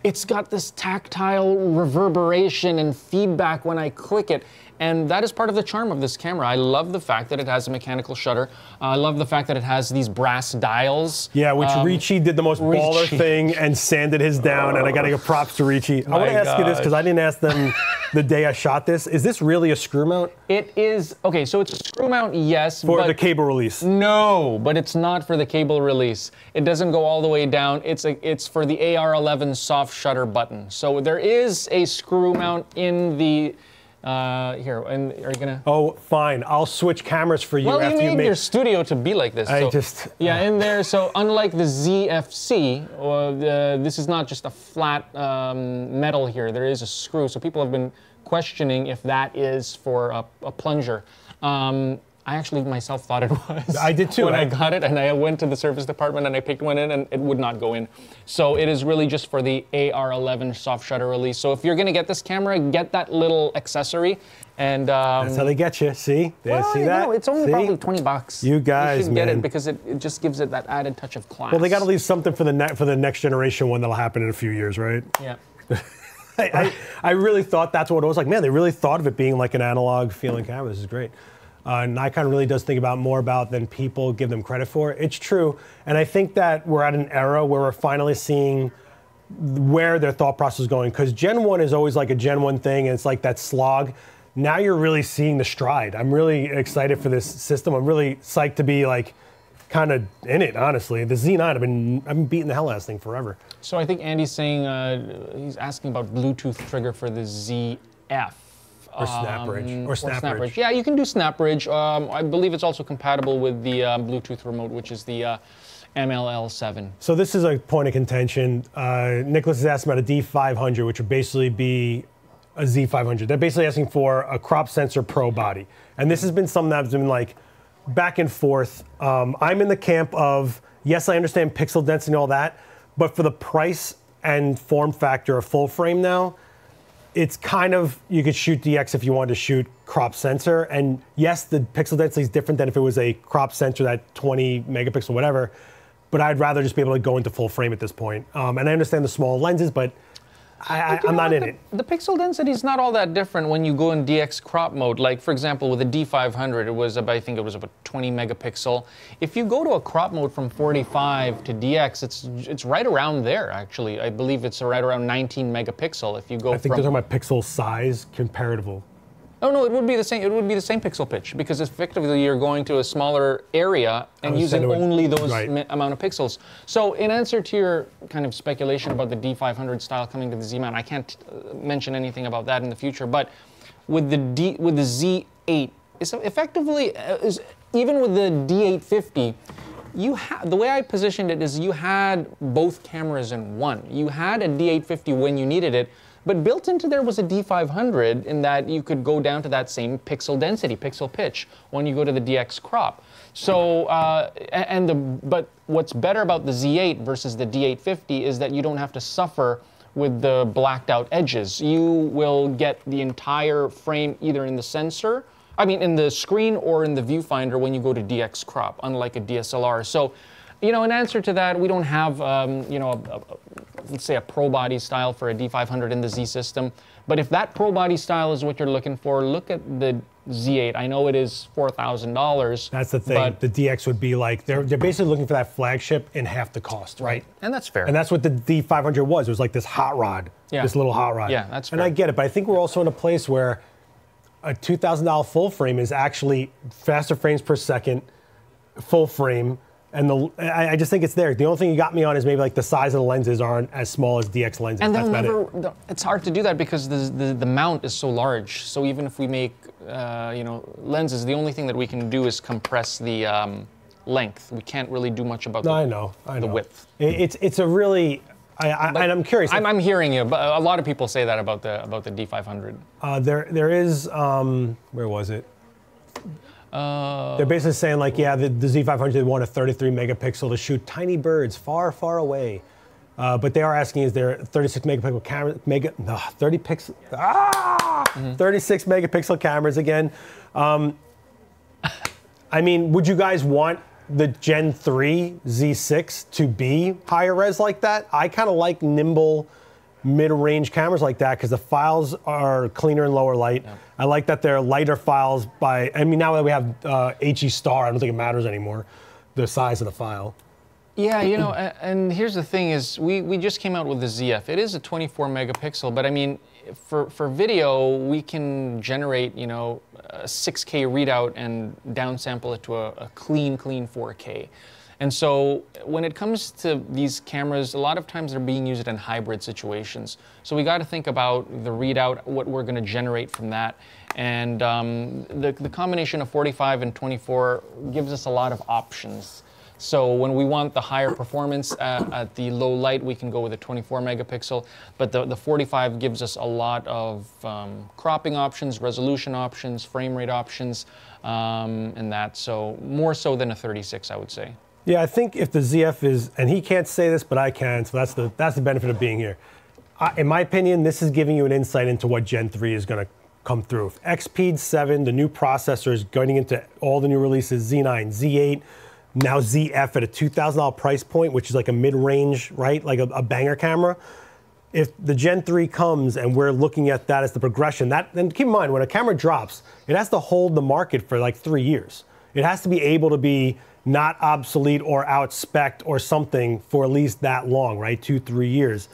It's got this tactile reverberation and feedback when I click it. And that is part of the charm of this camera. I love the fact that it has a mechanical shutter. Uh, I love the fact that it has these brass dials. Yeah, which Um, Ricci did the most baller thing and sanded his down, and I got to give props to Ricci. I want to My ask you this because I didn't ask them <laughs> the day I shot this. Is this really a screw mount It is, okay, so it's a screw mount, yes. for but the cable release? No, but it's not for the cable release. It doesn't go all the way down. It's a, it's for the AR11 soft shutter button. So there is a screw mount in the uh, here. And are you gonna? Oh, fine. I'll switch cameras for you well, you after made you make. your studio to be like this. I so- just- yeah, in there. So unlike the ZFC, or this is not just a flat um, metal here. There is a screw. So people have been questioning if that is for a, a plunger. Um, I actually myself thought it <laughs> was. I did too. When I, I- got it, and I went to the service department and I picked one in, and it would not go in. So it is really just for the AR11 soft shutter release. So if you're gonna get this camera, get that little accessory. And um, That's how they get you. See? They well, see that? know, it's only See? probably 20 bucks. You guys, you should get it because it, it just gives it that added touch of class. Well, they got to leave something for the ne- for the next generation one that'll happen in a few years, right? Yeah. <laughs> I, I, I really thought that's what it was like. Man, they really thought of it being like an analog feeling camera. This is great. Uh, Nikon really does think about more about than people give them credit for. It's true, and I think that we're at an era where we're finally seeing where their thought process is going. Because Gen One is always like a Gen One thing, and it's like that slog. Now you're really seeing the stride. I'm really excited for this system. I'm really psyched to be like kind of in it. Honestly, the Z9. I've been I've been beating the hell out of this thing forever. So I think Andy's saying uh, he's asking about Bluetooth trigger for the ZF. Or SnapBridge. Or SnapBridge. Yeah, you can do SnapBridge. Um, I believe it's also compatible with the uh, Bluetooth remote, which is the uh, MLL7. So this is a point of contention. Uh, Nicholas is asking about a D500, which would basically be a Z500. They're basically asking for a crop sensor pro body, and this has been something that's been like back and forth. Um, I'm in the camp of yes, I understand pixel density and all that, but for the price and form factor of full frame now, it's kind of you could shoot DX if you wanted to shoot crop sensor, and yes, the pixel density is different than if it was a crop sensor that 20 megapixel whatever. But I'd rather just be able to go into full frame at this point. Um, and I understand the small lenses, but I, I'm not in the, it. The pixel density is not all that different when you go in DX crop mode. Like, for example, with a D500, it was about, I think it was about 20 megapixel. If you go to a crop mode from 45 to DX, it's it's right around there, actually. I believe it's right around 19 megapixel. If you go I think from. they're my pixel size comparable. Oh no, it would be the same. It would be the same pixel pitch because effectively you're going to a smaller area and using would- only those right. amount of pixels. So, in answer to your kind of speculation about the D500 style coming to the Z mount, I can't uh, mention anything about that in the future. But with the D with the Z8, it's effectively uh, is even with the D850. You the way I positioned it is you had both cameras in one. You had a D850 when you needed it, but built into there was a D500 in that you could go down to that same pixel density, pixel pitch when you go to the DX crop. So, uh, and the but what's better about the Z8 versus the D850 is that you don't have to suffer with the blacked out edges. You will get the entire frame either in the sensor, I mean in the screen or in the viewfinder when you go to DX crop, unlike a DSLR. So, you know, in answer to that, we don't have, um, you know, a, a, let's say a pro body style for a D500 in the Z system. But if that pro body style is what you're looking for, look at the Z8. I know it is four thousand dollars. That's the thing. The DX would be like they're they're basically looking for that flagship in half the cost, right? and that's fair. And that's what the D500 was. It was like this hot rod, Yeah. this little hot rod. Yeah, that's And. I get it, but I think we're also in a place where a $2,000 full frame is actually faster frames per second, full frame, and the I, I just think it's there. The only thing you got me on is maybe like the size of the lenses aren't as small as DX lenses. and That's never. it. It's hard to do that because the, the the mount is so large. So even if we make, uh, you know, lenses, the only thing that we can do is compress the um, length. We can't really do much about No, the, I know. I know. the width. It- it's it's a really. I, I, and I'm curious. I'm, I'm hearing you, but a lot of people say that about the about the D500. Uh, there, there is. Um, where was it? Uh, They're basically saying like, yeah, the, the Z500 they want a 33 megapixel to shoot tiny birds far, far away. Uh, but they are asking, is there 36 megapixel camera, mega, no, 30 pixel, ah, 36 megapixel cameras again. Um, I mean, would you guys want the Gen 3 Z6 to be higher res like that? I kind of like nimble mid-range cameras like that because the files are cleaner and lower light. I like that they're lighter files by, I mean, now that we have uh, HE Star, I don't think it matters anymore, the size of the file. Yeah, you know, and here's the thing: is we, we just came out with the ZF. It is a 24 megapixel, but I mean, for for video, we can generate you know a 6K readout and downsample it to a, a clean clean 4K. And so when it comes to these cameras, a lot of times they're being used in hybrid situations. So we got to think about the readout, what we're going to generate from that. And um, the, the combination of 45 and 24 gives us a lot of options. So when we want the higher performance at, at the low light, we can go with a 24 megapixel. But the, the 45 gives us a lot of um, cropping options, resolution options, frame rate options, um, and that. So more so than a 36, I would say. Yeah, I think if the ZF is, and he can't say this, but I can, so that's the that's the benefit of being here. I, in my opinion, this is giving you an insight into what Gen 3 is going to come through. If XPEED 7, the new processor, is going into all the new releases, Z9, Z8, now ZF at a $2,000 price point, which is like a mid-range, right, like a, a banger camera. If the Gen 3 comes and we're looking at that as the progression, that then keep in mind when a camera drops, it has to hold the market for like three years. It has to be able to be not obsolete or out spec or something for at least that long, right? Two, three years.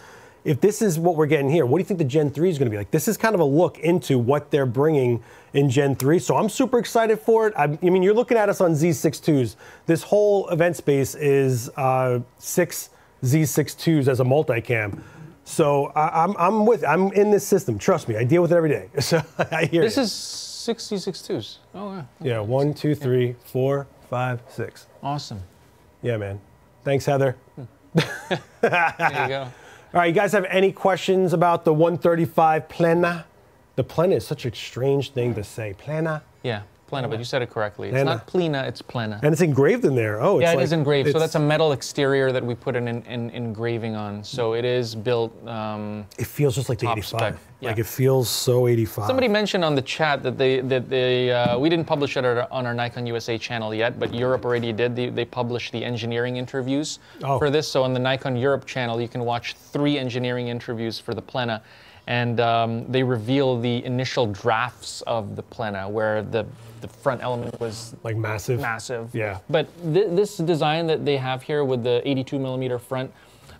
If this is what we're getting here, what do you think the Gen 3 is going to be like? This is kind of a look into what they're bringing in Gen 3. So I'm super excited for it. I, I mean, you're looking at us on Z62s. This whole event space is uh, six Z62s as a multicam. So I, I'm, I'm with, I'm in this system. Trust me, I deal with it every day. <laughs> So <laughs> I hear This you. is 66.2s. Oh, yeah. yeah, one, two, three, four, five, six. Awesome. Yeah, man. Thanks, Heather. Hmm. <laughs> There you go. All right, you guys have any questions about the 135 Plena? The Plena is such a strange thing to say. Plena. Yeah, plena, but you said it correctly. It's Plena. not plena, it's plena. And it's engraved in there. Oh, it's Yeah, it like, is engraved. So that's a metal exterior that we put an, an, an engraving on. So it is built. Um, It feels just like the top 85. yeah. Like it feels so 85. somebody mentioned on the chat that they that they uh, we didn't publish it on our- on our Nikon USA channel yet, but Europe already did. They, they published the engineering interviews Oh. for this. So on the Nikon Europe channel, you can watch three engineering interviews for the Plena. And um, they reveal the initial drafts of the Plena, where the, the front element was like massive. massive. Yeah. But th- this design that they have here with the 82 millimeter front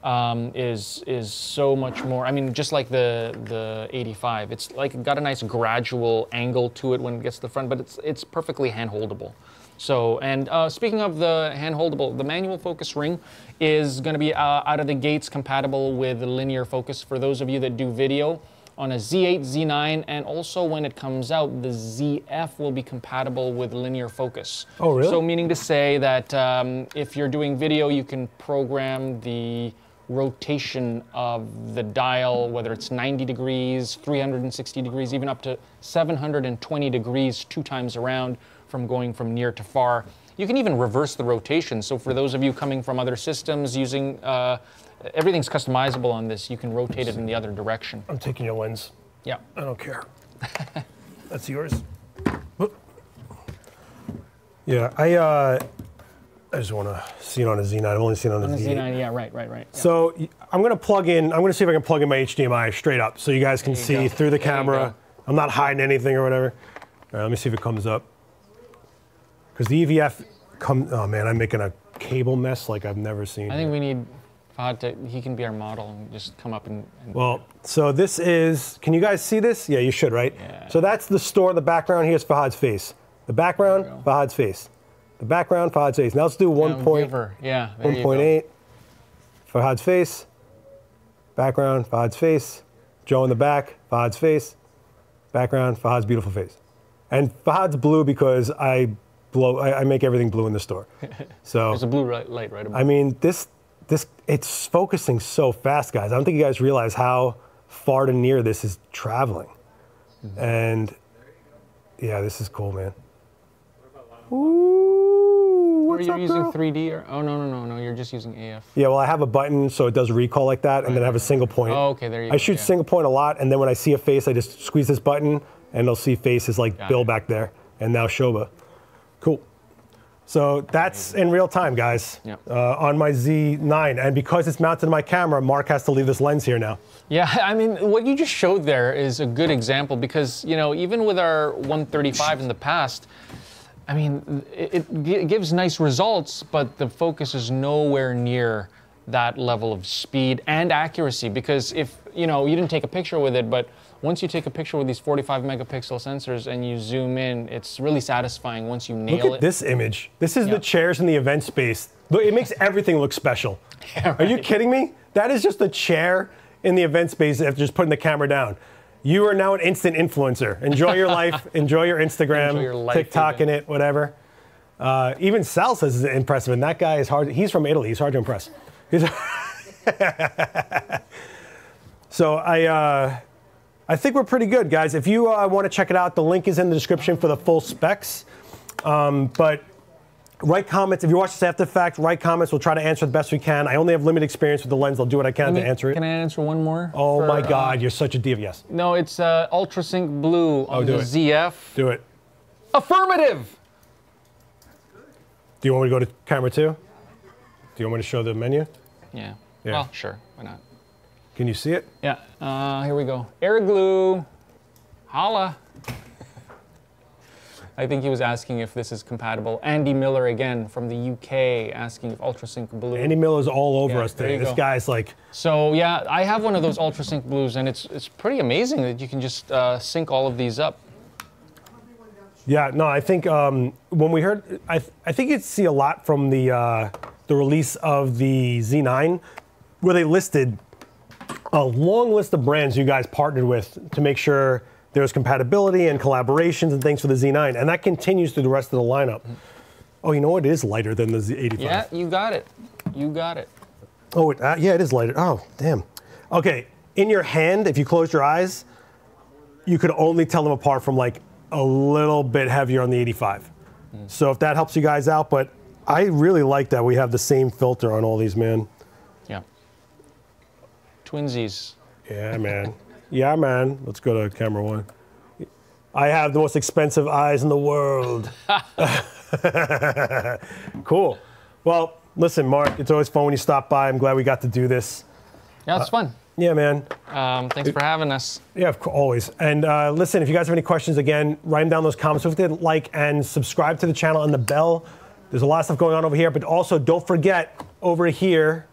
um, is is so much more. I mean, just like the the 85, it's like got a nice gradual angle to it when it gets to the front, but it's it's perfectly hand holdable. So, and uh, speaking of the hand holdable, the manual focus ring is going to be uh, out of the gates compatible with linear focus for those of you that do video on a Z8, Z9, and also when it comes out, the ZF will be compatible with linear focus. Oh, really? So, meaning to say that um, if you're doing video, you can program the rotation of the dial, whether it's 90 degrees, 360 degrees, even up to 720 degrees two times around from going from near to far. You can even reverse the rotation. So for those of you coming from other systems using, uh, everything's customizable on this. You can rotate it in the other direction. I'm taking your lens. Yeah. I don't care. <laughs> That's yours. Whoop. Yeah, I uh, I just want to see it on a Z9. I've only seen it on a On the Z8. Z9, yeah, right, right, right. Yeah. So I'm gonna plug in. I'm gonna see if I can plug in my HDMI straight up, so you guys can you see go. through the There camera. I'm not hiding anything or whatever. All right, let me see if it comes up. Because the EVF come. Oh man, I'm making a cable mess like I've never seen. I think we need Fahad to, he can be our model and just come up and, and Well, so this is. Can you guys see this? Yeah, you should, right? Yeah. So that's the store. The background here is Fahad's face. The background, Fahad's face. The background, Fahad's face. Now let's do one Now point. Yeah, you go. 1.8. Fahad's face. Background, Fahad's face. Joe in the back, Fahad's face. Background, Fahad's beautiful face. And Fahad's blue because I blow. I, I make everything blue in the store. <laughs> So There's a blue light, light right above. I mean, this this it's focusing so fast, guys. I don't think you guys realize how far to near this is traveling. And yeah, this is cool, man. Ooh, what's you're up, using bro? 3D or oh no no no no you're just using AF. Yeah, well, I have a button so it does recall like that, and then I have a single point. Oh, okay, there you I go, I shoot yeah. single point a lot, and then when I see a face, I just squeeze this button, and I'll see faces like Got Bill it. back there, and now Shoba. Cool. So that's in real time, guys, Yep. uh, on my Z9, and because it's mounted to my camera, Mark has to leave this lens here now. Yeah, <laughs> I mean, what you just showed there is a good example because, you know, even with our 135 in the past, I mean, it, it gives nice results, but the focus is nowhere near that level of speed and accuracy because if, you know, you didn't take a picture with it, but once you take a picture with these 45 megapixel sensors and you zoom in, it's really satisfying once you nail Look at it. this image. This is Yeah. the chairs in the event space. Look, it makes <laughs> everything look special. <laughs> Are you kidding me? That is just a chair in the event space after just putting the camera down. You are now an instant influencer. Enjoy your <laughs> life. enjoy your Instagram, Enjoy your life TikTok in it, whatever. Uh, even Sal says it's impressive, and that guy is hard. He's from Italy. He's hard to impress. So I, uh, I think we're pretty good, guys. If you uh, want to check it out, the link is in the description for the full specs. Um, but write comments. If you watch this after the fact, write comments. We'll try to answer the best we can. I only have limited experience with the lens. I'll do what I can to answer it. Can I answer one more? oh for, my uh, God, you're such a diva. Yes, no, it's uh, UltraSync Blue on do the it. ZF. do it. Affirmative! Do you want me to go to camera two? Do you want me to show the menu? Yeah. Yeah. Well, sure. Why not? Can you see it? Yeah. Uh, here we go. Air glue. Holla. <laughs> I think he was asking if this is compatible. Andy Miller again from the UK asking if UltraSync Blue. Andy Miller's all over Yeah, us today. This go. guy's like, So yeah, I have one of those UltraSync Blues, and it's it's pretty amazing that you can just uh, sync all of these up. Yeah, no, I think um, when we heard, I, th- I think you'd see a lot from the uh, the release of the Z9, where they listed a long list of brands you guys partnered with to make sure there was compatibility and collaborations and things for the Z9, and that continues through the rest of the lineup. Oh, you know what? It is lighter than the Z85. Yeah, you got it. You got it. Oh, it, uh, yeah, it is lighter. Oh, damn. Okay, in your hand, if you close your eyes, you could only tell them apart from like a little bit heavier on the 85. So if that helps you guys out, but I really like that we have the same filter on all these, man. Yeah. Twinsies. Yeah, man. yeah, man. Let's go to camera one. I have the most expensive eyes in the world. <laughs> <laughs> cool. Well, listen, Mark, it's always fun when you stop by. I'm glad we got to do this. Yeah, it's fun. Yeah, man. Um, thanks for having us. Yeah, of course, always. And uh, listen, if you guys have any questions, again, write them down in those comments. Don't forget to like and subscribe to the channel and the bell. There's a lot of stuff going on over here, but also don't forget over here,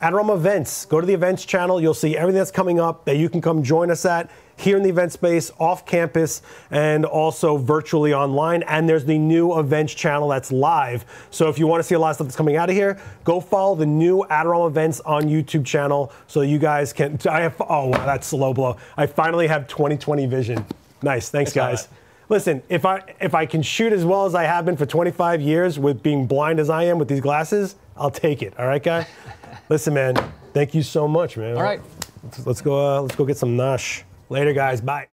Adorama Events. Go to the events channel. You'll see everything that's coming up that you can come join us at here in the event space, off campus, and also virtually online. And there's the new events channel that's live. So if you want to see a lot of stuff that's coming out of here, go follow the new Adorama Events on YouTube channel so you guys can. I have. Oh, wow, that's slow blow. I finally have 2020 vision. Nice. Thanks, guys. Listen, if I if I can shoot as well as I have been for 25 years with being blind as I am with these glasses, I'll take it. All right, guy. <laughs> Listen, man. Thank you so much, man. All right. Let's, let's go. Uh, let's go get some nosh. Later, guys. Bye.